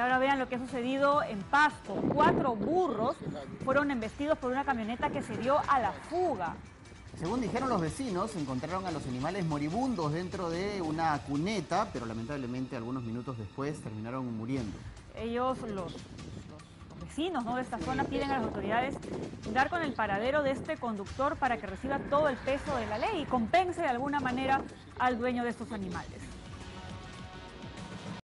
ahora vean lo que ha sucedido en Pasto. Cuatro burros fueron embestidos por una camioneta que se dio a la fuga. Según dijeron los vecinos, encontraron a los animales moribundos dentro de una cuneta, pero lamentablemente algunos minutos después terminaron muriendo. Ellos, los, los vecinos ¿no? de esta zona, piden a las autoridades dar con el paradero de este conductor para que reciba todo el peso de la ley y compense de alguna manera al dueño de estos animales.